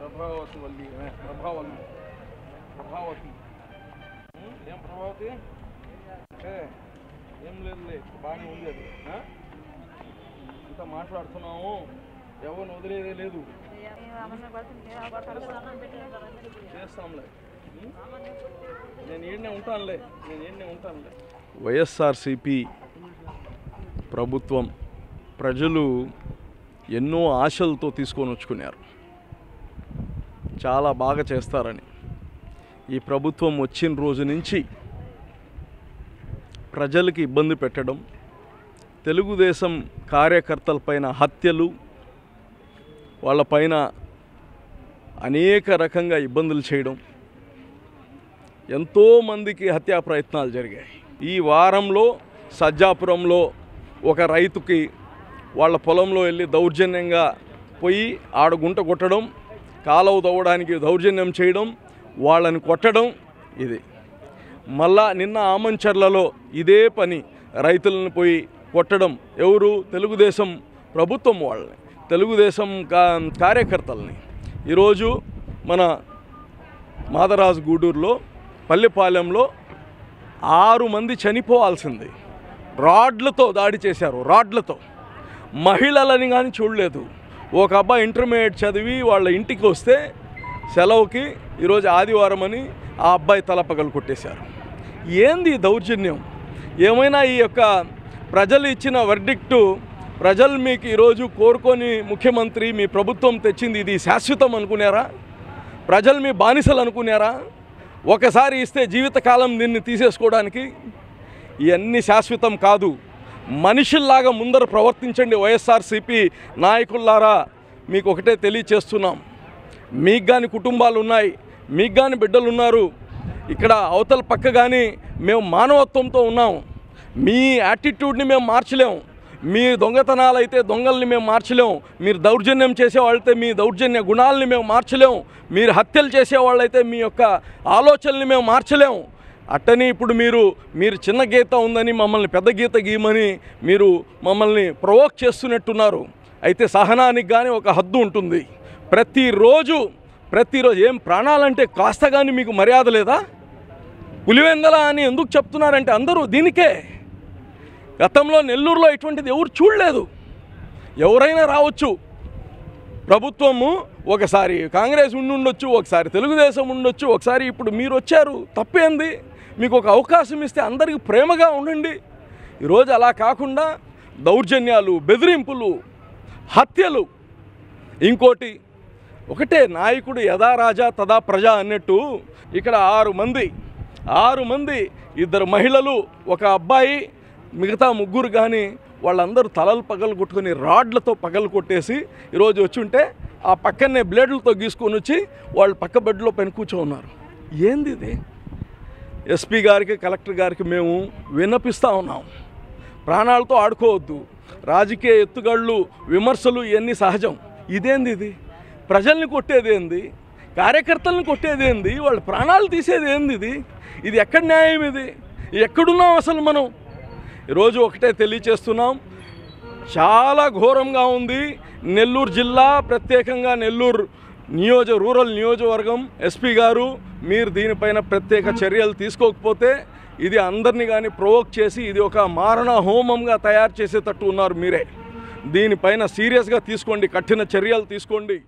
ప్రభావతి వల్లి ఏ, ప్రభావల్లి ప్రభావతి. ఏం ప్రభావతి? ఏ ఏం లేదులే బాగానే ఉంది అది. ఇంత మాట్లాడుతున్నాము ఎవరిని వదిలేదే లేదు. చేస్తాంలే. నేను ఈడనే ఉంటానులే నేను ఈడనే ఉంటానులే. వైఎస్ఆర్సిపి ప్రభుత్వం ప్రజలు ఎన్నో ఆశలతో తీసుకొని వచ్చుకున్నారు. చాలా బాగా చేస్తారని. ఈ ప్రభుత్వం వచ్చిన రోజు నుంచి ప్రజలకి ఇబ్బంది పెట్టడం తెలుగుదేశం కార్యకర్తలపైన హత్యలు వాళ్ళపైన అనేక రకంగా ఇబ్బందులు చేయడం ఎంతోమందికి హత్యా ప్రయత్నాలు జరిగాయి. ఈ వారంలో సజ్జాపురంలో ఒక రైతుకి వాళ్ళ పొలంలో వెళ్ళి దౌర్జన్యంగా పోయి ఆడ గుంట కొట్టడం కాలువ తవ్వడానికి దౌర్జన్యం చేయడం వాళ్ళని కొట్టడం ఇది. మళ్ళా నిన్న ఆమంచర్లలో ఇదే పని రైతులను పోయి కొట్టడం. ఎవరు? తెలుగుదేశం ప్రభుత్వం వాళ్ళని తెలుగుదేశం కా కార్యకర్తల్ని. ఈరోజు మన మాదరాజు గూడూరులో పల్లెపాలెంలో ఆరు మంది చనిపోవాల్సింది. రాడ్లతో దాడి చేశారు రాడ్లతో. మహిళలని కానీ చూడలేదు. ఒక అబ్బాయి ఇంటర్మీడియట్ చదివి వాళ్ళ ఇంటికి వస్తే సెలవుకి ఈరోజు ఆదివారం అని ఆ అబ్బాయి తలపగలు కొట్టేశారు. ఏంది దౌర్జన్యం? ఏమైనా ఈ యొక్క ప్రజలు ఇచ్చిన వర్డిక్టు ప్రజలు మీకు ఈరోజు కోరుకొని ముఖ్యమంత్రి మీ ప్రభుత్వం తెచ్చింది ఇది శాశ్వతం అనుకున్నారా? ప్రజలు మీ బానిసలు అనుకున్నారా? ఒకసారి ఇస్తే జీవితకాలం దీన్ని తీసేసుకోవడానికి ఇవన్నీ శాశ్వతం కాదు. మనుషుల్లాగా ముందర ప్రవర్తించండి వైఎస్ఆర్సీపీ నాయకుల్లారా మీకు ఒకటే తెలియచేస్తున్నాం. మీకు కానీ కుటుంబాలు ఉన్నాయి మీకు కానీ బిడ్డలు ఉన్నారు ఇక్కడ అవతల పక్క కానీ మేము మానవత్వంతో ఉన్నాం. మీ యాటిట్యూడ్ని మేము మార్చలేం. మీ దొంగతనాలు అయితే దొంగల్ని మేము మార్చలేం. మీరు దౌర్జన్యం చేసేవాళ్ళైతే మీ దౌర్జన్య గుణాలని మేము మార్చలేం. మీరు హత్యలు చేసేవాళ్ళైతే మీ యొక్క ఆలోచనల్ని మేము మార్చలేం. అట్టని ఇప్పుడు మీరు మీరు చిన్న గీత ఉందని మమ్మల్ని పెద్ద గీత గీయమని మీరు మమ్మల్ని ప్రొవోక్ చేస్తున్నట్టున్నారు. అయితే సహనానికి కానీ ఒక హద్దు ఉంటుంది. ప్రతిరోజు ప్రతిరోజు ఏం ప్రాణాలంటే కాస్త కానీ మీకు మర్యాద లేదా? పులివెందల అని ఎందుకు చెప్తున్నారంటే అందరూ దీనికే. గతంలో నెల్లూరులో ఇటువంటిది ఎవరు చూడలేదు. ఎవరైనా రావచ్చు. ప్రభుత్వము ఒకసారి కాంగ్రెస్ ఉండి ఉండొచ్చు ఒకసారి తెలుగుదేశం ఉండొచ్చు ఒకసారి ఇప్పుడు మీరు వచ్చారు. తప్పేంది? మీకు ఒక అవకాశం ఇస్తే అందరికీ ప్రేమగా ఉండండి. ఈరోజు అలా కాకుండా దౌర్జన్యాలు బెదిరింపులు హత్యలు ఇంకోటి ఒకటే నాయకుడు యథా రాజా తదా ప్రజ అన్నట్టు ఇక్కడ ఆరు మంది ఆరు మంది ఇద్దరు మహిళలు ఒక అబ్బాయి మిగతా ముగ్గురు కానీ వాళ్ళందరూ తలలు పగలు కొట్టుకొని రాడ్లతో పగలు కొట్టేసి ఈరోజు వచ్చి ఉంటే ఆ పక్కనే బ్లేడ్లతో గీసుకొని వచ్చి వాళ్ళు పక్క బెడ్లో పైన కూర్చో ఉన్నారు. ఏంది ఇది? ఎస్పీ గారికి కలెక్టర్ గారికి మేము విన్నపిస్తూ ఉన్నాం. ప్రాణాలతో ఆడుకోవద్దు. రాజకీయ ఎత్తుగళ్ళు విమర్శలు ఇవన్నీ సహజం. ఇదేంది ఇది? ప్రజల్ని కొట్టేదేంది కార్యకర్తలను కొట్టేదేంది వాళ్ళ ప్రాణాలు తీసేది ఏంది ఇది? ఇది ఎక్కడ న్యాయం ఇది? ఎక్కడున్నాం అసలు మనం? ఈరోజు ఒకటే తెలియచేస్తున్నాం. చాలా ఘోరంగా ఉంది. నెల్లూరు జిల్లా ప్రత్యేకంగా నెల్లూరు నియోజక రూరల్ నియోజకవర్గం ఎస్పీ గారు మీరు దీనిపైన ప్రత్యేక చర్యలు తీసుకోకపోతే ఇది అందరినీ కానీ ప్రొవోక్ చేసి ఇది ఒక మారణ హోమంగా తయారు చేసేటట్టు ఉన్నారు మీరే. దీనిపైన సీరియస్గా తీసుకోండి కఠిన చర్యలు తీసుకోండి.